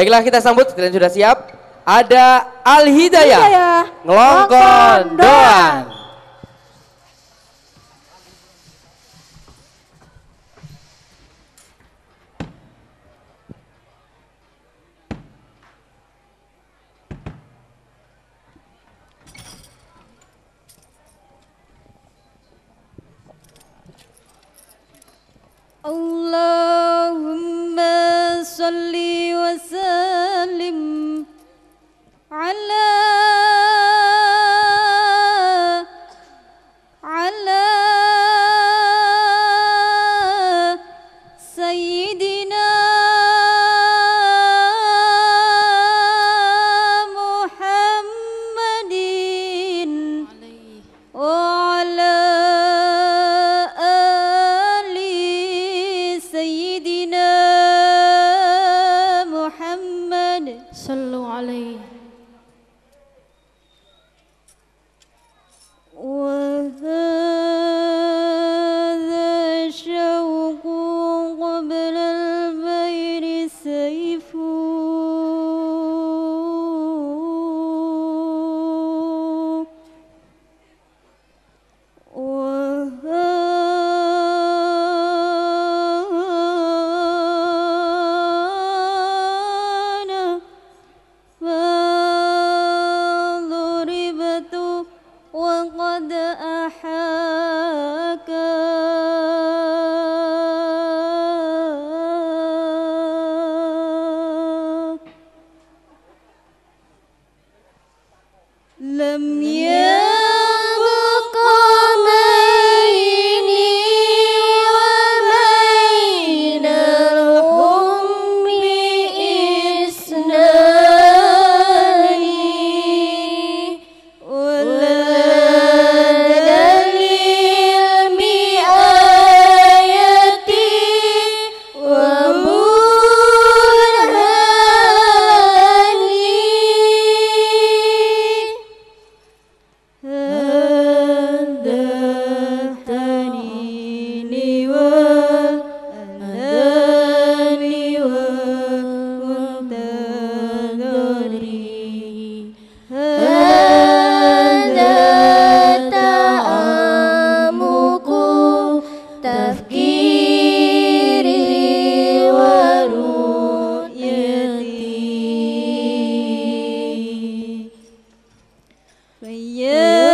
Baiklah kita sambut, kalian sudah siap. Ada Al Hidayah, Hidayah. ngelongkon doang. 眠 Yeah.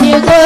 llegó